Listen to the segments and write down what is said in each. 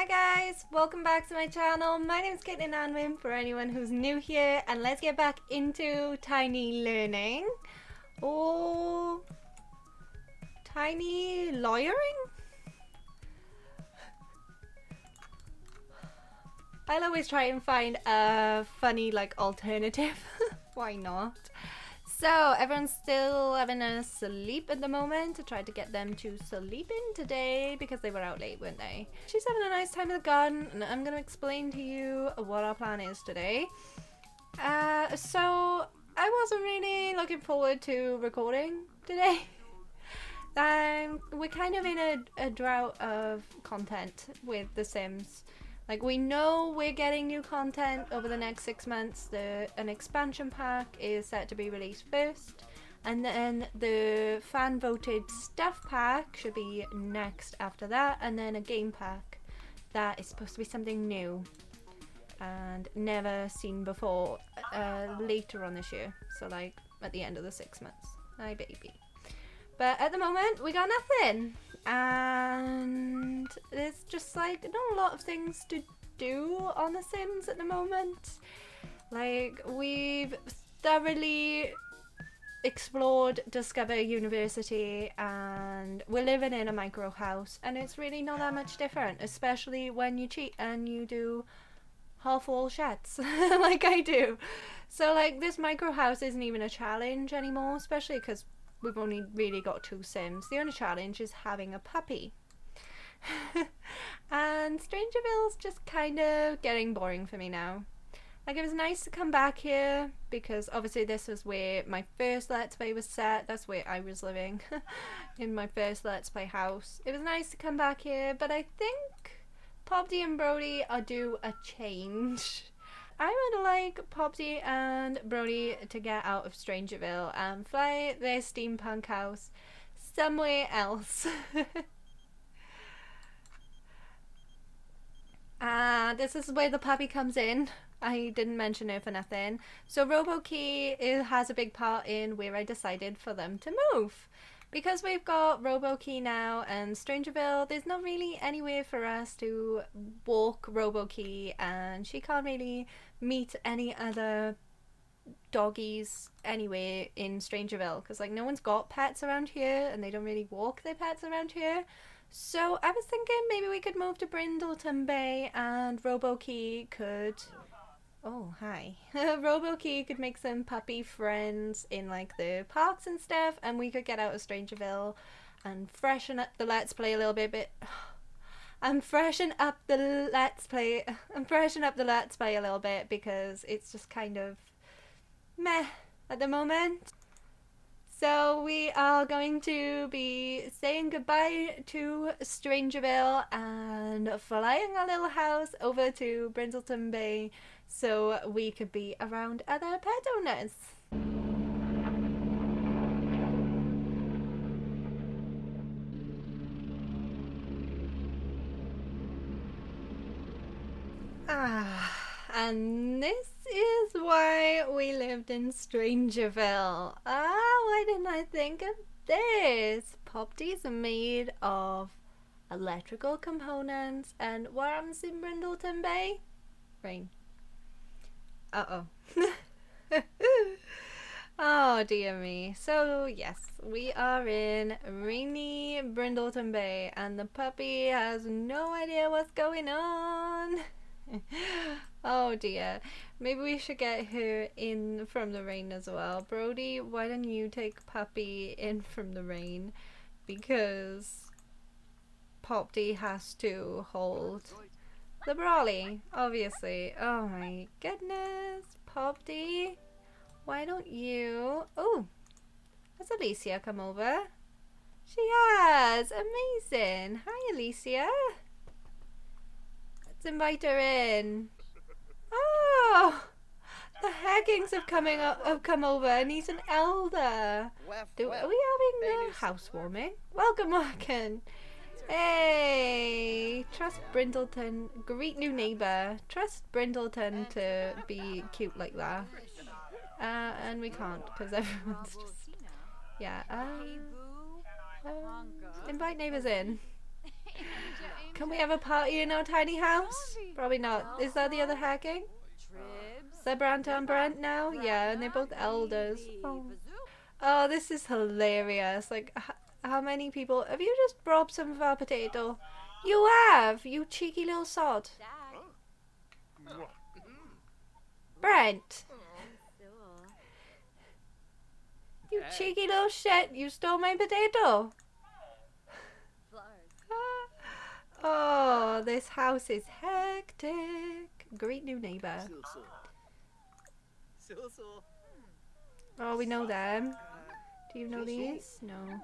Hi guys, welcome back to my channel. My name is Caitlin Anwyn for anyone who's new here and let's get back into Tiny Learning. Or Tiny Lawyering? I'll always try and find a funny like alternative. Why not? So everyone's still having a sleep at the moment. I tried to get them to sleep in today because they were out late, weren't they? She's having a nice time in the garden and I'm going to explain to you what our plan is today. Uh, so I wasn't really looking forward to recording today. um, we're kind of in a, a drought of content with The Sims. Like we know we're getting new content over the next six months. The an expansion pack is set to be released first, and then the fan voted stuff pack should be next after that, and then a game pack that is supposed to be something new and never seen before uh, later on this year. So like at the end of the six months. Hi baby. But at the moment we got nothing and there's just like not a lot of things to do on The Sims at the moment. Like we've thoroughly explored Discover University and we're living in a micro house and it's really not that much different, especially when you cheat and you do half wall sheds like I do. So like this micro house isn't even a challenge anymore, especially because we've only really got two Sims. The only challenge is having a puppy. and Strangerville's just kind of getting boring for me now. Like it was nice to come back here because obviously this was where my first Let's Play was set. That's where I was living in my first Let's Play house. It was nice to come back here, but I think Popty and Brody are due a change. I would like Popsy and Brody to get out of Strangerville and fly their steampunk house somewhere else. Ah, uh, this is where the puppy comes in. I didn't mention it for nothing. So RoboKey has a big part in where I decided for them to move because we've got RoboKey now and Strangerville, there's not really anywhere for us to walk RoboKey and she can't really meet any other doggies anywhere in Strangerville because like no one's got pets around here and they don't really walk their pets around here. So I was thinking maybe we could move to Brindleton Bay and RoboKey could Oh, hi. RoboKey could make some puppy friends in like the parks and stuff, and we could get out of Strangerville and freshen up the Let's Play a little bit. bit and freshen up the Let's Play and freshen up the Let's Play a little bit because it's just kind of meh at the moment. So we are going to be saying goodbye to Strangerville and flying our little house over to Brindleton Bay so we could be around other pet owners. Ah, and this is why we lived in Strangerville. Ah, why didn't I think of this? Popty's made of electrical components and worms in Brindleton Bay? Rain. Uh oh. oh dear me. So yes, we are in rainy Brindleton Bay and the puppy has no idea what's going on. oh dear. Maybe we should get her in from the rain as well. Brody, why don't you take puppy in from the rain? Because Popty has to hold the Brawly, obviously. Oh my goodness. Popty, why don't you... Oh, has Alicia come over? She has! Amazing! Hi, Alicia! Let's invite her in. Oh! The Heckings have coming up, have come over and he's an elder. Do, are we having a housewarming? Welcome, Markin. Hey! Trust Brindleton. Greet new neighbour. Trust Brindleton to be cute like that. Uh, and we can't because everyone's just. Yeah. Uh, uh, invite neighbours in. Can we have a party in our tiny house? Probably not. Is that the other Hecking? Brant and Brent now? Yeah, and they're both elders. Oh, oh this is hilarious. Like, how many people... Have you just robbed some of our potato? You have, you cheeky little sod. Brent, you cheeky little shit, you stole my potato. Oh, this house is hectic. Great new neighbor. Oh, we know them. Do you know these? No.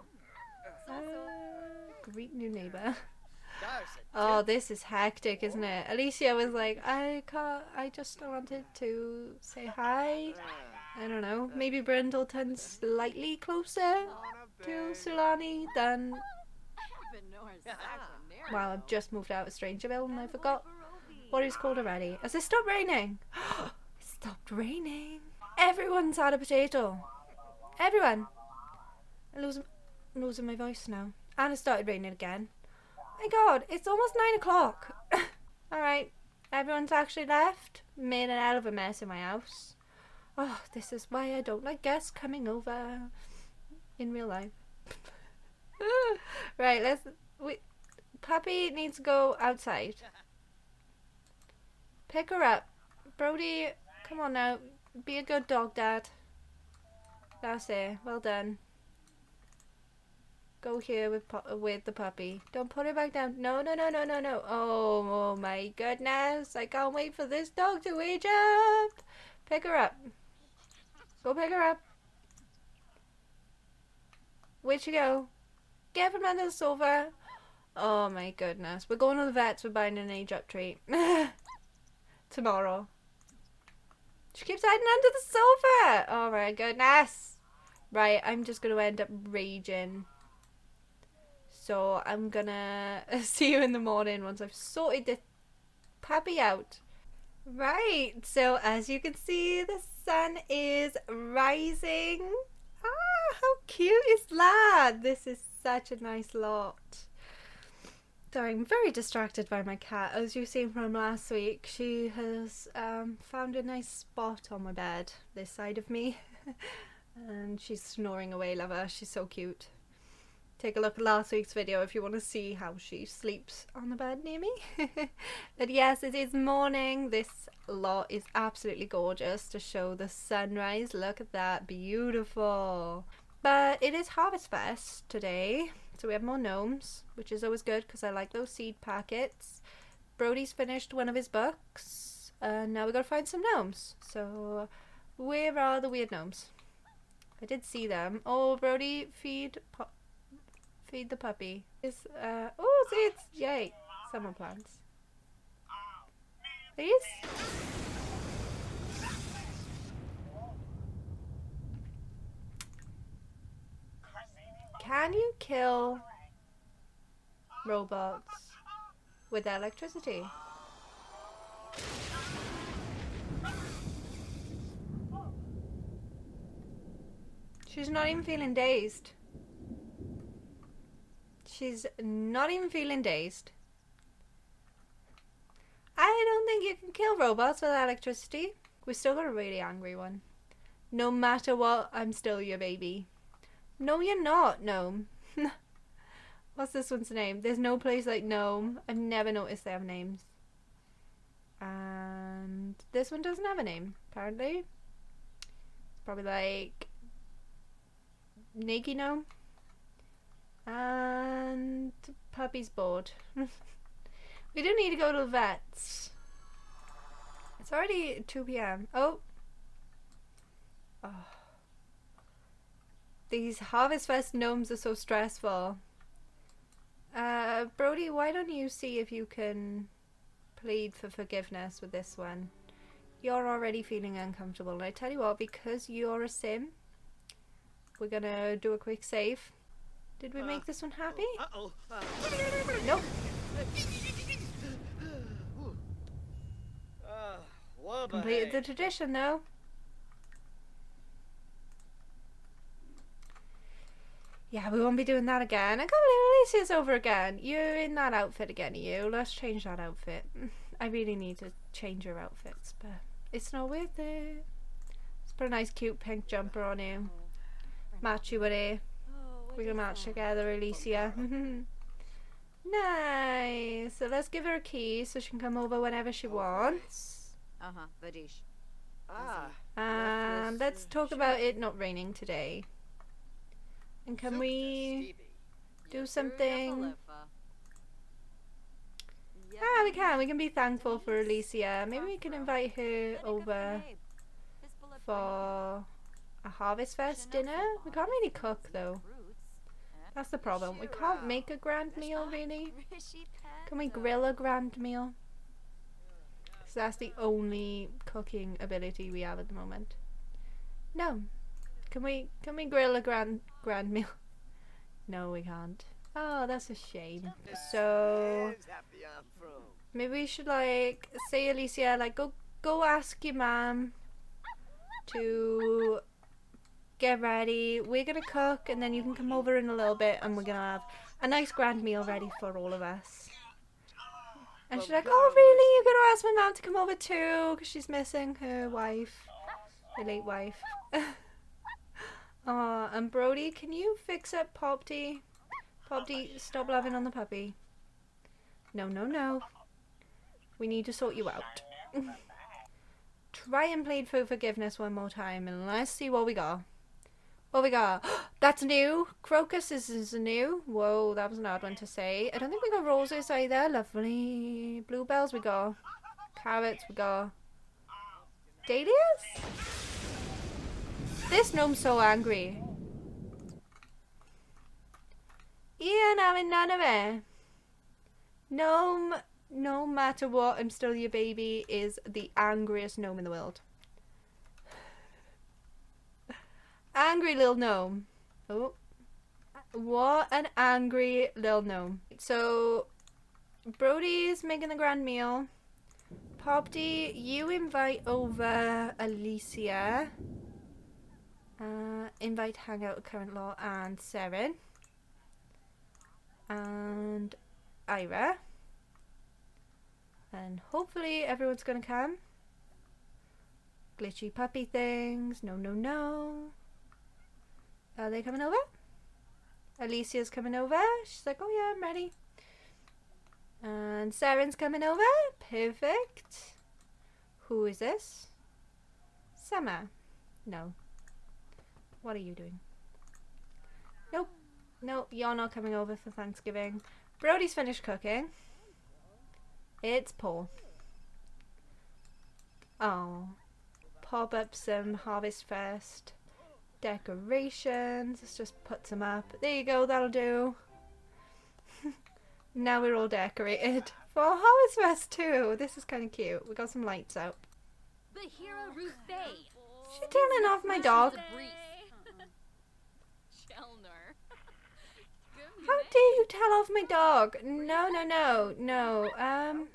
Uh, great new neighbor. Oh, this is hectic, isn't it? Alicia was like, I can't, I just wanted to say hi. I don't know. Maybe Brindleton's slightly closer to Sulani than. Wow, I've just moved out of Strangerville and I forgot what it's called already. Has it stopped raining? it stopped raining. Everyone's had a potato. Everyone. I'm losing, I'm losing my voice now. And it started raining again. My god, it's almost nine o'clock. Alright, everyone's actually left. Made an hell of a mess in my house. Oh, this is why I don't like guests coming over in real life. right, let's. We, Puppy needs to go outside. Pick her up. Brody, come on now. Be a good dog, Dad. That's it. Well done. Go here with with the puppy. Don't put her back down. No, no, no, no, no, no. Oh, oh my goodness. I can't wait for this dog to age up. Pick her up. Go pick her up. Where'd she go? Get from under the sofa. Oh my goodness. We're going to the vets. We're buying an age up treat. Tomorrow. She keeps hiding under the sofa. Oh my goodness. Right, I'm just going to end up raging. So I'm gonna see you in the morning once I've sorted the puppy out. Right, so as you can see, the sun is rising. Ah, how cute is that? This is such a nice lot. Sorry, I'm very distracted by my cat. As you've seen from last week, she has um, found a nice spot on my bed, this side of me. and she's snoring away, lover. She's so cute. Take a look at last week's video if you want to see how she sleeps on the bed near me. but yes, it is morning. This lot is absolutely gorgeous to show the sunrise. Look at that, beautiful. But it is Harvest Fest today, so we have more gnomes, which is always good because I like those seed packets. Brody's finished one of his books, and now we gotta find some gnomes. So, where are the weird gnomes? I did see them. Oh, Brody, feed feed the puppy. Is uh oh, see it's yay, summer plants. Please. Can you kill robots with electricity? She's not even feeling dazed. She's not even feeling dazed. I don't think you can kill robots with electricity. We still got a really angry one. No matter what, I'm still your baby. No, you're not, Gnome. What's this one's name? There's no place like Gnome. I've never noticed they have names. And this one doesn't have a name, apparently. It's probably like Nakey Gnome. And puppy's bored. we do need to go to the vets. It's already 2 p.m. Oh. oh. These Harvest Fest gnomes are so stressful. Uh, Brody, why don't you see if you can plead for forgiveness with this one? You're already feeling uncomfortable. And I tell you what, because you're a sim, we're gonna do a quick save. Did we make this one happy? Uh-oh. Uh, Nope. uh, Completed the tradition though. Yeah, we won't be doing that again. I can't believe Alicia's over again. You're in that outfit again, you. Let's change that outfit. I really need to change your outfits, but it's not worth it. Let's put a nice cute pink jumper on you. Match you with it. We can match together, Alicia. nice. So let's give her a key so she can come over whenever she wants. Uh huh. Vadish. Ah, Um, let's talk about it not raining today. And can we do something? Ah, we can. We can be thankful for Alicia. Maybe we can invite her over for a Harvest Fest dinner. We can't really cook though. That's the problem. We can't make a grand meal really. Can we grill a grand meal? Because that's the only cooking ability we have at the moment. No. Can we can we grill a grand grand meal? No, we can't. Oh, that's a shame. So maybe we should like say Alicia, like go go ask your mom to get ready. We're gonna cook and then you can come over in a little bit and we're gonna have a nice grand meal ready for all of us. And she's like, oh really? You're gonna ask my mom to come over too? Because she's missing her wife, her late wife. Aw, and Brody, can you fix up Popty? Popty, stop loving on the puppy. No, no, no. We need to sort you out. Try and plead for forgiveness one more time and let's see what we got. What we got? That's new. Crocus is, is new. Whoa, that was an odd one to say. I don't think we got roses either. Lovely. Bluebells we got. Carrots we got. Dahlias? This gnome's so angry. Ian having none of it. Gnome, no matter what, I'm still your baby, is the angriest gnome in the world. Angry little gnome. Oh. What an angry little gnome. So, Brody's making the grand meal. Popty, you invite over Alicia. Uh, invite Hangout Current Law and Seren. And Ira. And hopefully everyone's gonna come. Glitchy puppy things. No, no, no. Are they coming over? Alicia's coming over. She's like, oh yeah, I'm ready. And Seren's coming over. Perfect. Who is this? Summer. No. What are you doing? Nope. Nope, you're not coming over for Thanksgiving. Brody's finished cooking. It's Paul. Oh. Pop up some Harvest Fest decorations. Let's just put some up. There you go, that'll do. now we're all decorated. For Harvest Fest too. This is kind of cute. We got some lights out. Bahira Ruth Bay. She telling off my dog. How dare you tell off my dog? No, no, no, no. Um,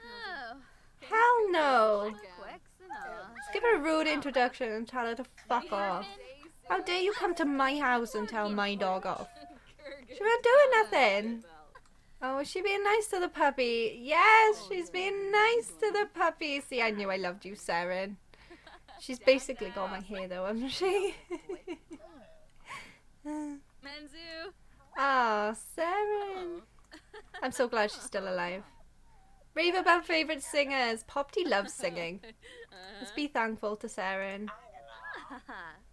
hell no. Let's give her a rude introduction and tell her to fuck off. How dare you come to my house and tell my dog off? She wasn't doing nothing. Oh, is she being nice to the puppy? Yes, she's being nice to the puppy. See, I knew I loved you, Seren. She's basically got my hair though, hasn't she? Manzu. Ah, Seren. I'm so glad she's still alive. Rave about favourite singers. Popty loves singing. Let's be thankful to Seren.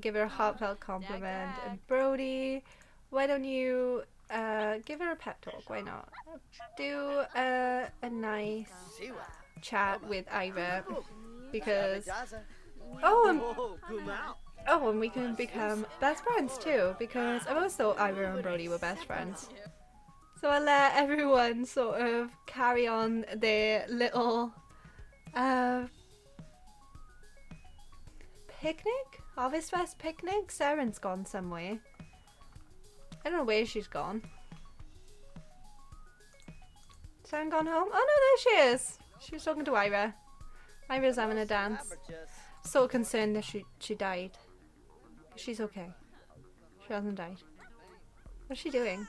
Give her a heartfelt compliment. And Brody, why don't you uh, give her a pep talk? Why not? Do uh, a nice chat with Ira because oh, and, oh, and we can become best friends too because I've always thought Ira and Brody were best friends. So I'll let everyone sort of carry on their little uh, picnic, Harvest Fest picnic. Seren's gone somewhere. I don't know where she's gone. Seren gone home? Oh no, there she is. She was talking to Ira. Ira's having a dance. So concerned that she she died. She's okay. She hasn't died. What's she doing?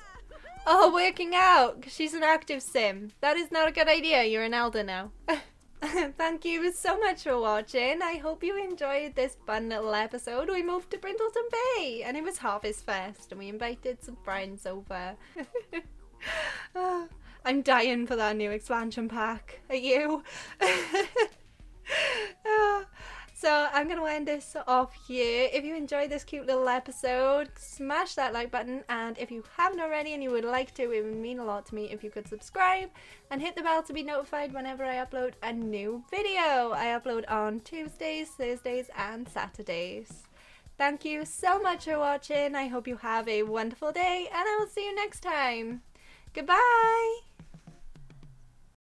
Oh, working out! she's an active sim. That is not a good idea. You're an elder now. Thank you so much for watching. I hope you enjoyed this fun little episode. We moved to Brindleton Bay and it was Harvest Fest and we invited some friends over. Ah, I'm dying for that new expansion pack. Are you? So I'm going to end this off here. If you enjoyed this cute little episode, smash that like button. And if you haven't already and you would like to, it would mean a lot to me if you could subscribe and hit the bell to be notified whenever I upload a new video. I upload on Tuesdays, Thursdays, and Saturdays. Thank you so much for watching. I hope you have a wonderful day, and I will see you next time. Goodbye!